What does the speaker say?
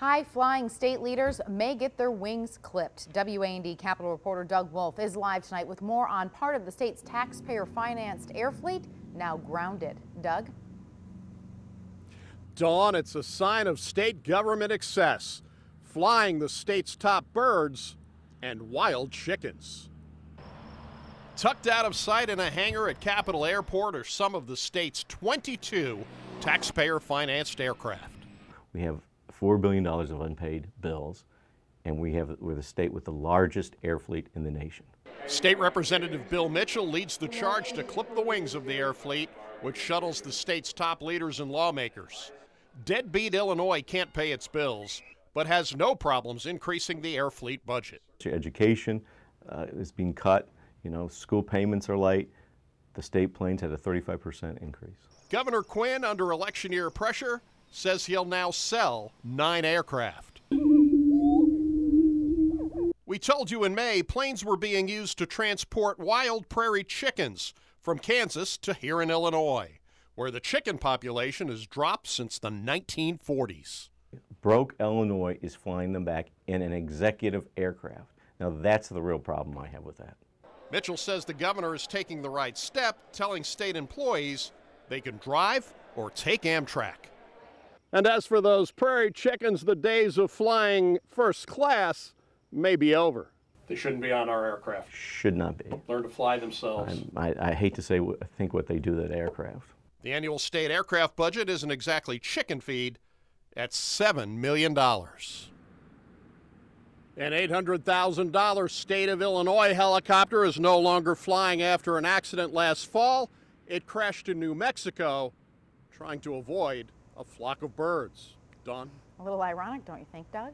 High-flying state leaders may get their wings clipped. WAND Capitol reporter Doug Wolfe is live tonight with more on part of the state's taxpayer-financed air fleet now grounded. Doug? Dawn, it's a sign of state government excess, flying the state's top birds and wild chickens. Tucked out of sight in a hangar at Capitol Airport are some of the state's 22 taxpayer-financed aircraft. We have $4 billion of unpaid bills, and we have, we're the state with the largest air fleet in the nation. State Representative Bill Mitchell leads the charge to clip the wings of the air fleet, which shuttles the state's top leaders and lawmakers. Deadbeat Illinois can't pay its bills, but has no problems increasing the air fleet budget. Education uh, is being cut, you know, school payments are late. The state planes had a 35% increase. Governor Quinn, under election year pressure, says he'll now sell nine aircraft. We told you in May planes were being used to transport wild prairie chickens from Kansas to here in Illinois, where the chicken population has dropped since the 1940s. Broke Illinois is flying them back in an executive aircraft. Now that's the real problem I have with that. Mitchell says the governor is taking the right step, telling state employees they can drive or take Amtrak. And as for those prairie chickens, the days of flying first class may be over. They shouldn't be on our aircraft. Should not be. Learn to fly themselves. I, I hate to say, I think what they do to that aircraft. The annual state aircraft budget isn't exactly chicken feed at $7 million. An $800,000 state of Illinois helicopter is no longer flying after an accident last fall. It crashed in New Mexico, trying to avoid a flock of birds. Dawn. A little ironic, don't you think, Doug?